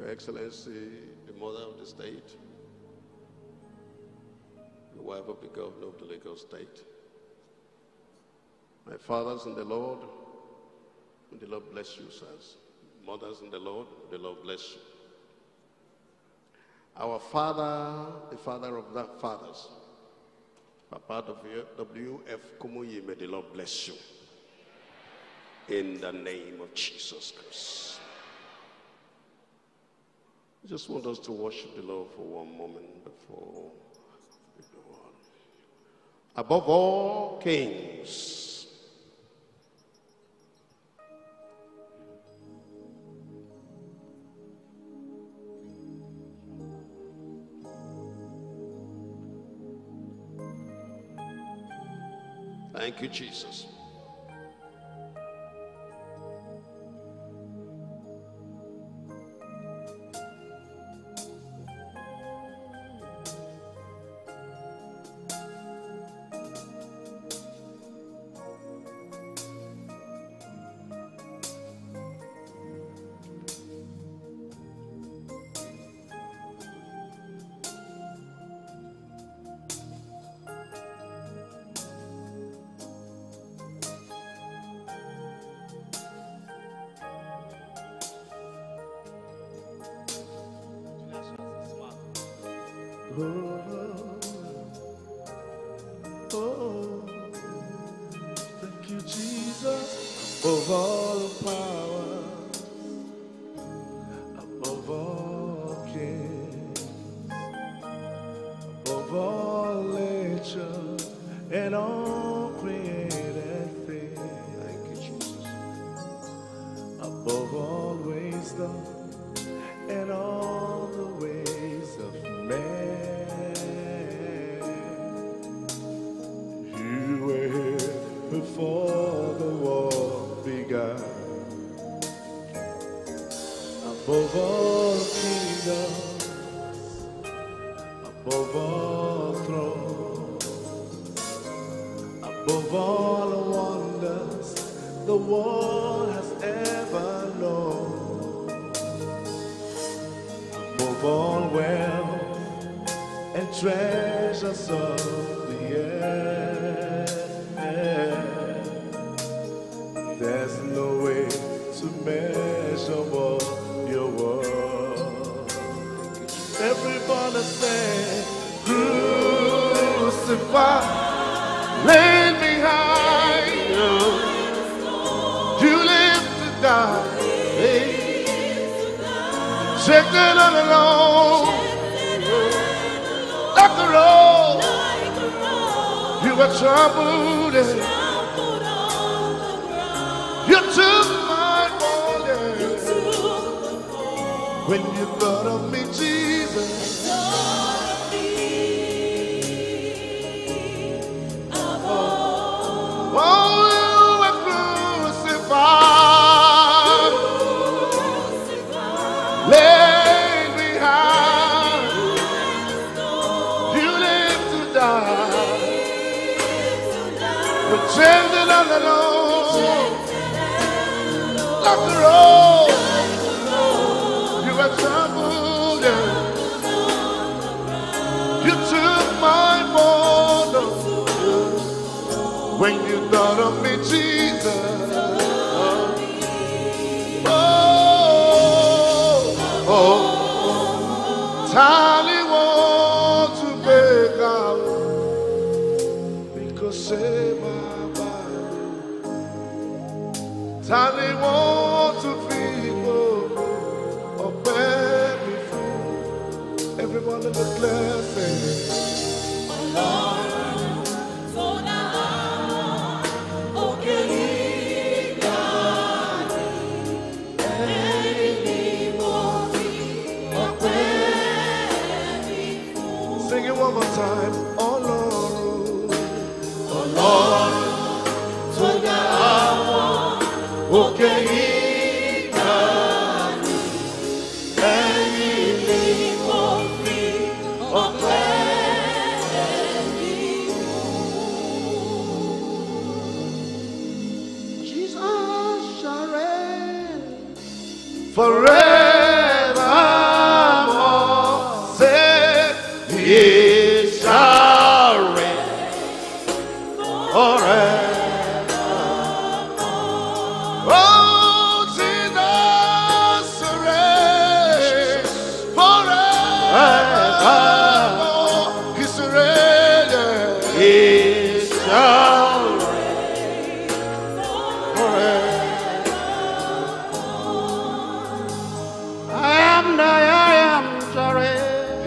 Your Excellency, the mother of the state, the wife of the governor of the Lagos state, my fathers in the Lord, may the Lord bless you, sirs. Mothers in the Lord, the Lord bless you. Our father, the father of the fathers, Papa W.F. Kumuyi, may the Lord bless you. In the name of Jesus Christ. I just want us to worship the Lord for one moment before we go on. Above all kings, Thank you, Jesus. Oh, oh, thank you, Jesus, of all above all above all wonders the world has ever known, above all wealth and treasures of the earth. There's no way to measure what your worth. Everybody say, crucify, laid behind you. You live to die, shaken all alone, like a roll. You were troubled, and you took my body when you thought of me, Jesus. Alone, the road. You and you took my when you thought of me, Jesus. Everyone in the class God, okay,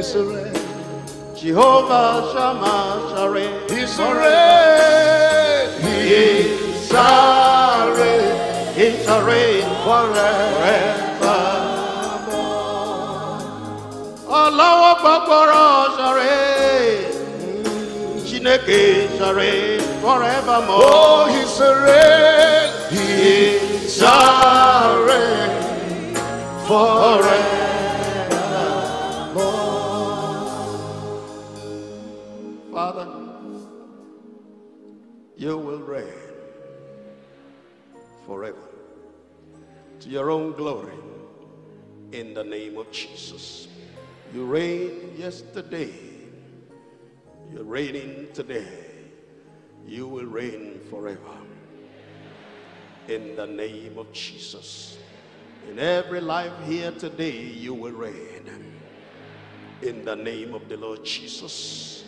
Reign. Jehovah Shammah Share. He's a reign. He is a reign. He's a reign forever. Ọlọ́wọ́ gbọ́gbọ́rọ̀ ṣàrẹ́. Chineke ṣàrẹ́ forevermore. Oh, he's a reign. You will reign forever to your own glory in the name of Jesus. You reigned yesterday, you're reigning today, you will reign forever in the name of Jesus. In every life here today, you will reign in the name of the Lord Jesus.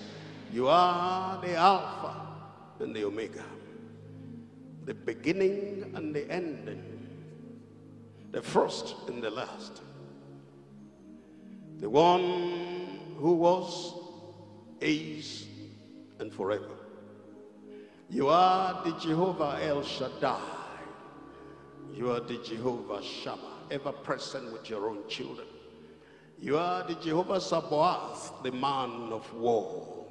You are the Alpha and the Omega, the beginning and the ending, the first and the last, the one who was, is, and forever. You are the Jehovah El Shaddai. You are the Jehovah Shammah, ever present with your own children. You are the Jehovah Sabaoth, the man of war,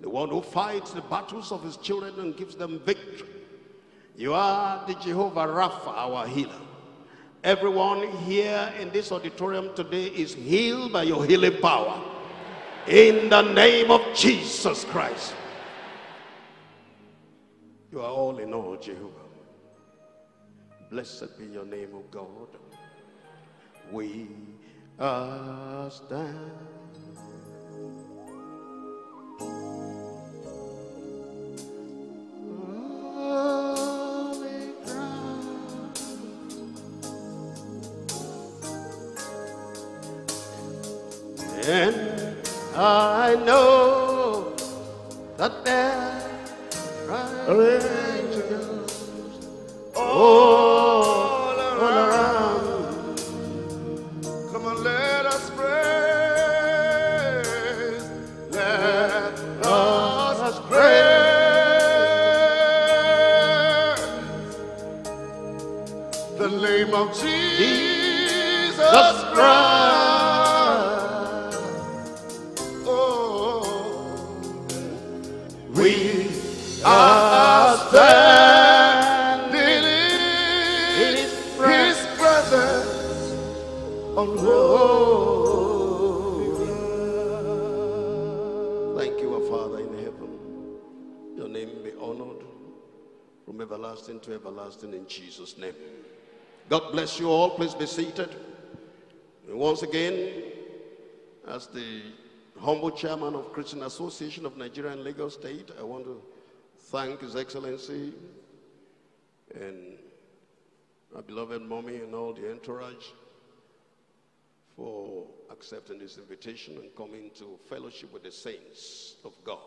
the one who fights the battles of his children and gives them victory. You are the Jehovah Rapha, our healer. Everyone here in this auditorium today is healed by your healing power. In the name of Jesus Christ. You are all in all, Jehovah. Blessed be your name, O God. We are stand. I know that there are angels all Thank you, our Father in heaven. Your name be honored from everlasting to everlasting in Jesus' name. God bless you all. Please be seated. And once again, as the humble chairman of Christian Association of Nigeria and Lagos State, I want to thank His Excellency and my beloved mommy and all the entourage for accepting this invitation and coming to fellowship with the saints of God.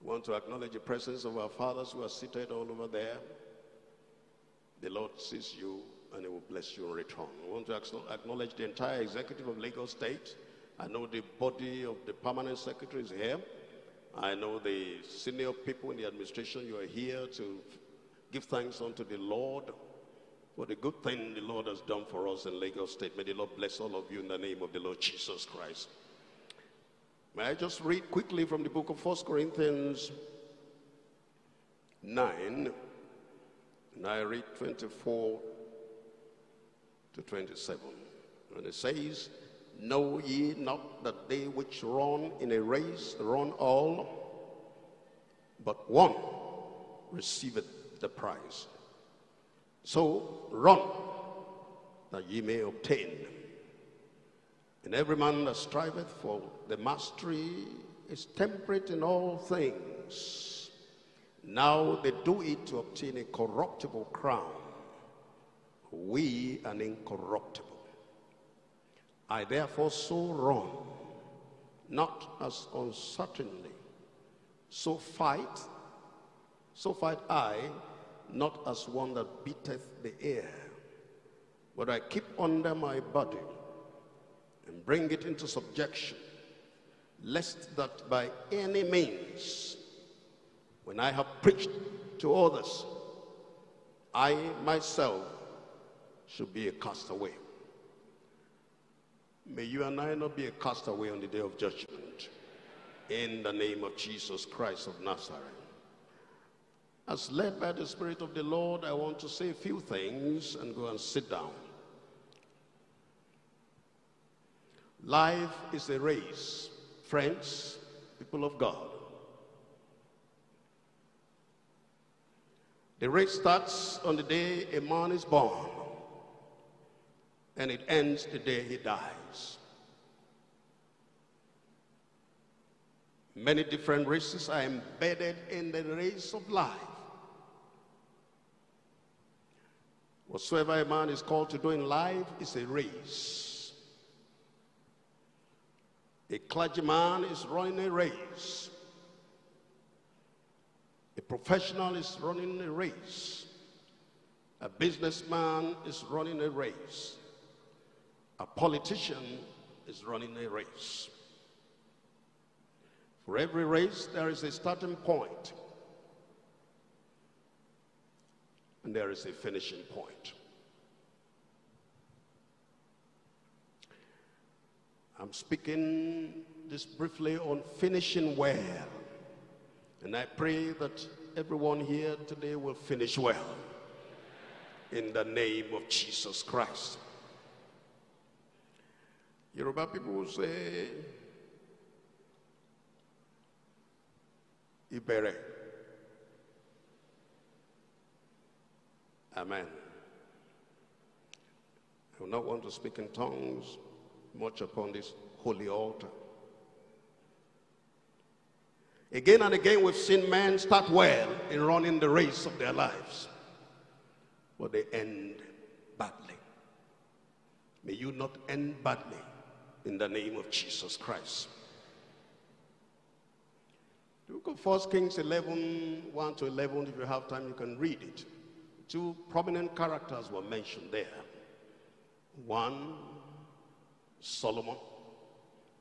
We want to acknowledge the presence of our fathers who are seated all over there. The Lord sees you and He will bless you in return. We want to acknowledge the entire executive of Lagos State. I know the body of the permanent secretary is here. I know the senior people in the administration, you are here to give thanks unto the Lord for a good thing the Lord has done for us in Lagos State. May the Lord bless all of you in the name of the Lord Jesus Christ. May I just read quickly from the book of 1 Corinthians 9, and I read 24 to 27. And it says, Know ye not that they which run in a race run all, but one receiveth the prize. So run that ye may obtain. And every man that striveth for the mastery is temperate in all things. Now they do it to obtain a corruptible crown, we an incorruptible. I therefore so run, not as uncertainly, so fight, so fight I, not as one that beateth the air, but I keep under my body and bring it into subjection, lest that by any means, when I have preached to others, I myself should be a castaway. May you and I not be a castaway on the day of judgment. In the name of Jesus Christ of Nazareth. As led by the Spirit of the Lord, I want to say a few things and go and sit down. Life is a race, friends, people of God. The race starts on the day a man is born, and it ends the day he dies. Many different races are embedded in the race of life. Whatsoever a man is called to do in life is a race. A clergyman is running a race. A professional is running a race. A businessman is running a race. A politician is running a race. For every race, there is a starting point, and there is a finishing point. I'm speaking just briefly on finishing well. And I pray that everyone here today will finish well. In the name of Jesus Christ. Yoruba people will say, Ibere. Amen. I will not want to speak in tongues much upon this holy altar. Again and again, we've seen men start well in running the race of their lives, but they end badly. May you not end badly in the name of Jesus Christ. The book of 1 Kings 11, 1 to 11, if you have time, you can read it. Two prominent characters were mentioned there. One, Solomon,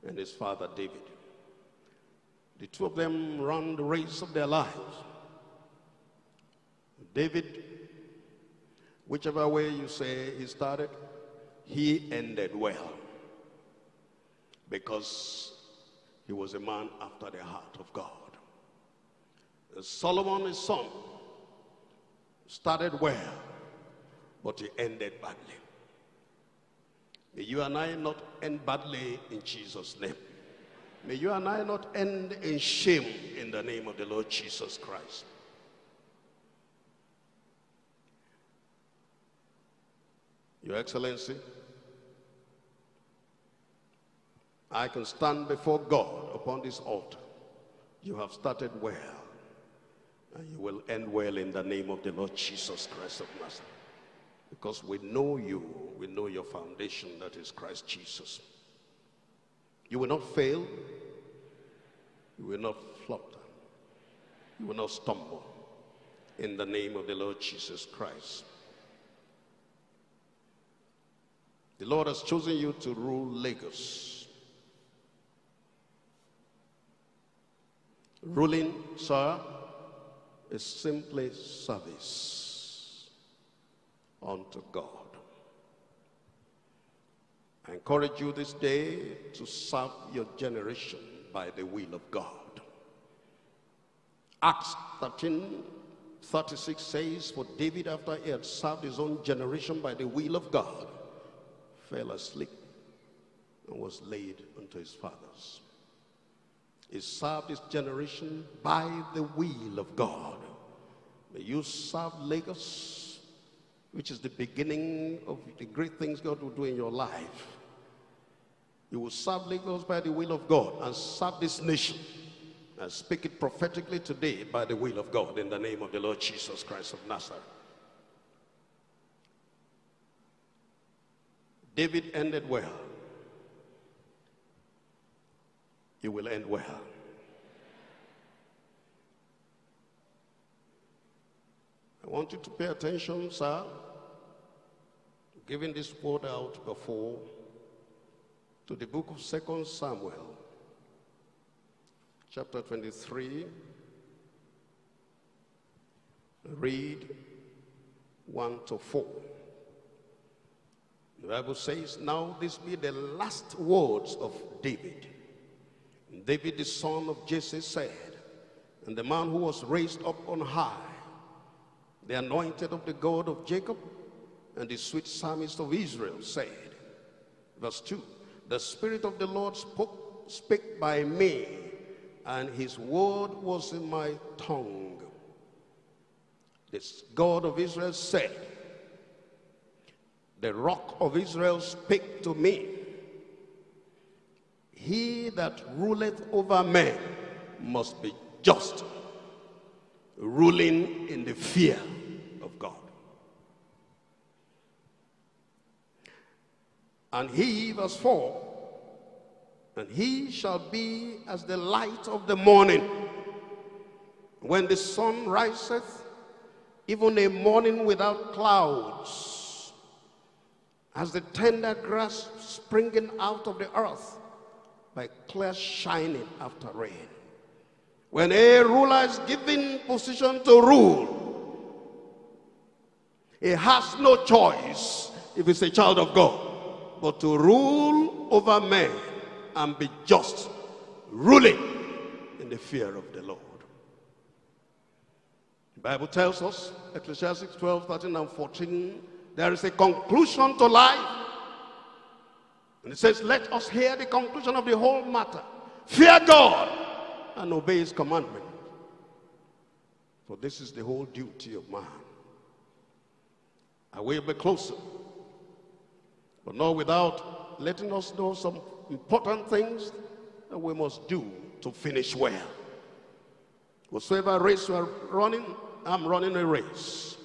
and his father David. The two of them ran the race of their lives. David, whichever way you say he started, he ended well because he was a man after the heart of God. Solomon, his son, started well, but he ended badly. May you and I not end badly in Jesus' name. May you and I not end in shame in the name of the Lord Jesus Christ. Your Excellency, I can stand before God upon this altar. You have started well, and you will end well in the name of the Lord Jesus Christ of Nazareth. Because we know you, we know your foundation, that is Christ Jesus. You will not fail, you will not flutter, you will not stumble in the name of the Lord Jesus Christ. The Lord has chosen you to rule Lagos. Ruling, sir, is simply service unto God. I encourage you this day to serve your generation by the will of God. Acts 13 36 says, For David, after he had served his own generation by the will of God, fell asleep and was laid unto his fathers. He served his generation by the will of God. May you serve Lagos, which is the beginning of the great things God will do in your life. You will serve Lagos by the will of God and serve this nation. and speak it prophetically today by the will of God in the name of the Lord Jesus Christ of Nazareth. David ended well. You will end well. I want you to pay attention, sir. Giving this word out before to the book of Second Samuel, chapter 23. Read 1 to 4. The Bible says, Now this be the last words of David. David, the son of Jesse, said, And the man who was raised up on high, the anointed of the God of Jacob, and the sweet psalmist of Israel, said, Verse 2 The Spirit of the Lord spoke, spake by me, and his word was in my tongue. This God of Israel said, The rock of Israel spake to me. He that ruleth over men must be just, ruling in the fear of God. And he, verse 4, and he shall be as the light of the morning. When the sun riseth, even a morning without clouds, as the tender grass springing out of the earth by clear shining after rain. When a ruler is given position to rule, he has no choice if he's a child of God but to rule over men and be just, ruling in the fear of the Lord. The Bible tells us, Ecclesiastes 12, 13, and 14, there is a conclusion to life. And it says, Let us hear the conclusion of the whole matter. Fear God and obey his commandment. For this is the whole duty of man. I will be closer but not without letting us know some important things that we must do to finish well. Whatsoever race you are running, I'm running a race.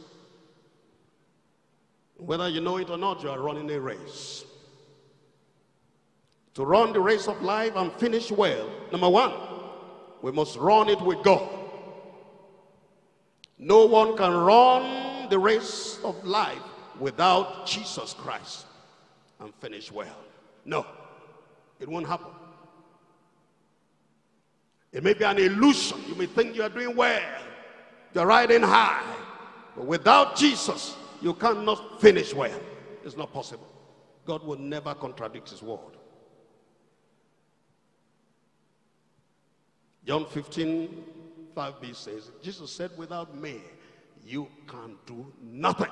Whether you know it or not, you are running a race. To run the race of life and finish well, number one, we must run it with God. No one can run the race of life without Jesus Christ and finish well. No, it won't happen. It may be an illusion. You may think you are doing well, you're riding high. But without Jesus, you cannot finish well. It's not possible. God will never contradict his word. John 15, 5b says, Jesus said, Without me, you can do nothing.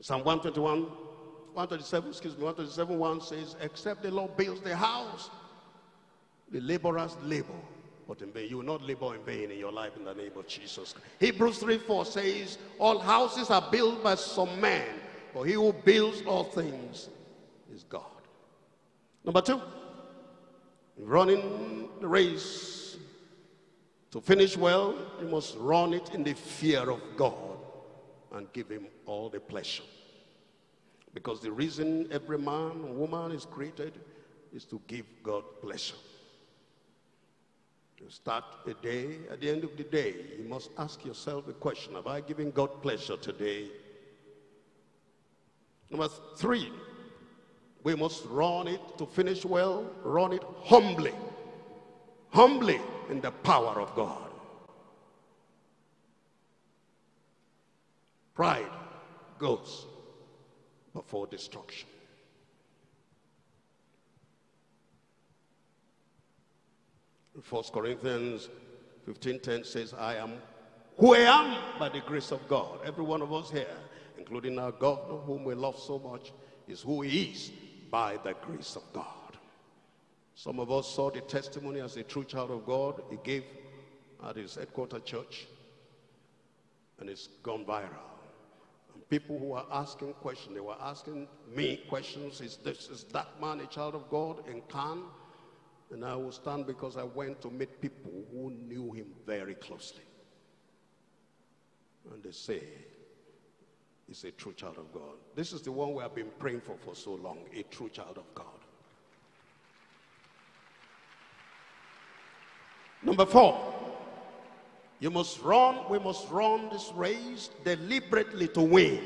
Psalm 121, 127, excuse me, 127, 1 says, except the Lord builds the house, the laborers labor, but in vain. You will not labor in vain in your life in the name of Jesus. Hebrews 3, 4 says, all houses are built by some man, but he who builds all things is God. Number two, running the race to finish well, you must run it in the fear of God and give him all the pleasure. Because the reason every man and woman is created is to give God pleasure. You start a day, at the end of the day, you must ask yourself the question, have I given God pleasure today? Number three, we must run it to finish well, run it humbly. Humbly in the power of God. Pride goes before destruction. First Corinthians 15:10 says, I am who I am by the grace of God. Every one of us here, including our governor, whom we love so much, is who he is by the grace of God. Some of us saw the testimony as a true child of God he gave at his headquarter church, and it's gone viral And people who were asking questions. They were asking me questions. Is this, is that man a child of God in Cannes? And I will stand because I went to meet people who knew him very closely. And they say, he's a true child of God. This is the one we have been praying for for so long, a true child of God. Number four, you must run, we must run this race deliberately to win.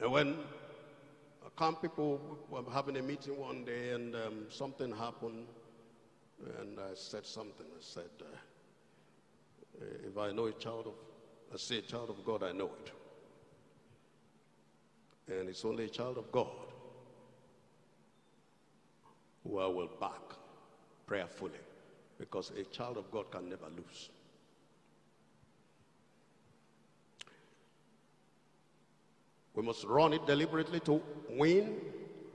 And when a camp people were having a meeting one day and um, something happened, and I said something. I said, uh, uh if I know a child of, I say a child of God, I know it. And it's only a child of God who I will back prayerfully because a child of God can never lose. We must run it deliberately to win.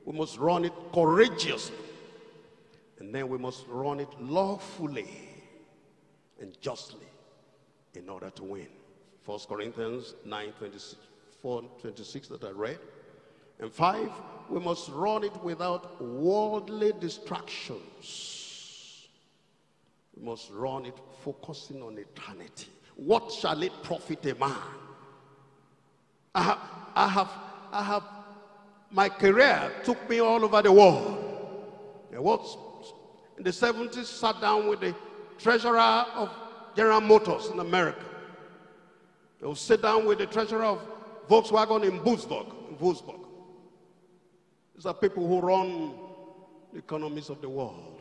We must run it courageously. And then we must run it lawfully and justly in order to win. 1 Corinthians 9 24, 26 that I read. And five, we must run it without worldly distractions. We must run it focusing on eternity. What shall it profit a man? I have, I have, I have, my career took me all over the world. I was in the 70s, sat down with the treasurer of General Motors in America. Will sit down with the treasurer of Volkswagen in Wolfsburg. In Wolfsburg. These are people who run the economies of the world.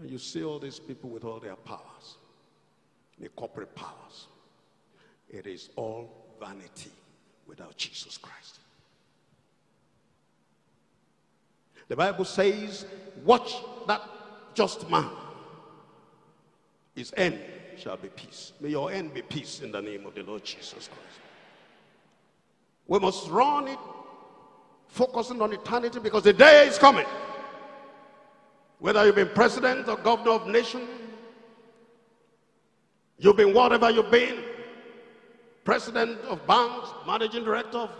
And you see all these people with all their powers, the corporate powers. It is all vanity without Jesus Christ. The Bible says, watch that just man. His end shall be peace. May your end be peace in the name of the Lord Jesus Christ. We must run it focusing on eternity because the day is coming. Whether you've been president or governor of nation, you've been whatever you've been, president of banks, managing director of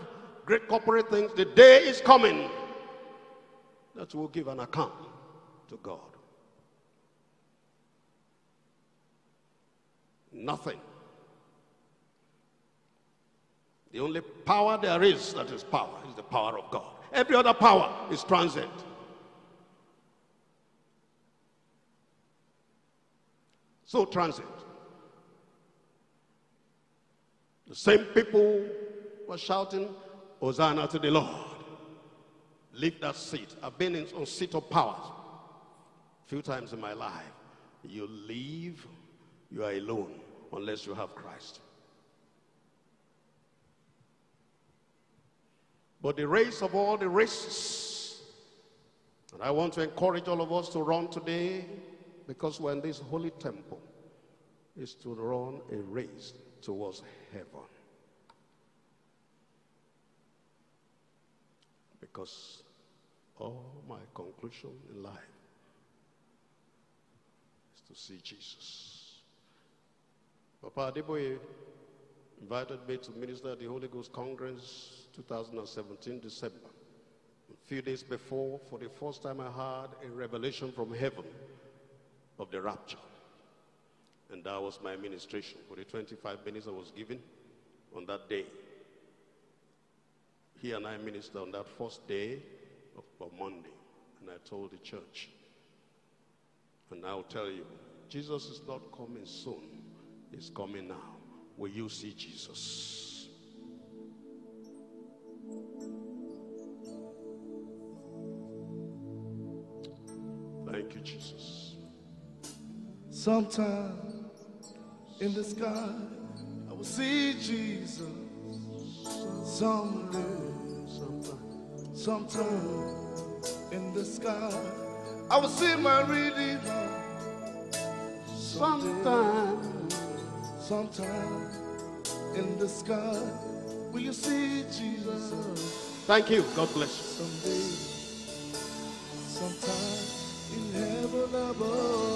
great corporate things, the day is coming that we'll give an account to God. Nothing the only power there is that is power is the power of God. Every other power is transient. So transient. The same people were shouting, Hosanna to the Lord. Leave that seat. I've been in, on seat of power a few times in my life. You leave, you are alone unless you have Christ. But the race of all the races, and I want to encourage all of us to run today because we're in this holy temple, is to run a race towards heaven. Because all my conclusion in life is to see Jesus. Papa Adeboye invited me to minister at the Holy Ghost Congress 2017, December. A few days before, for the first time, I had a revelation from heaven of the rapture. And that was my administration for the 25 minutes I was given on that day. He and I ministered on that first day of, of Monday. And I told the church, and I'll tell you, Jesus is not coming soon. He's coming now. Will you see Jesus? Sometime in the sky, I will see Jesus. Someday, sometime, sometime in the sky, I will see my Redeemer. Sometime, sometime in the sky, will you see Jesus? Thank you. God bless you. Someday, sometime in heaven above.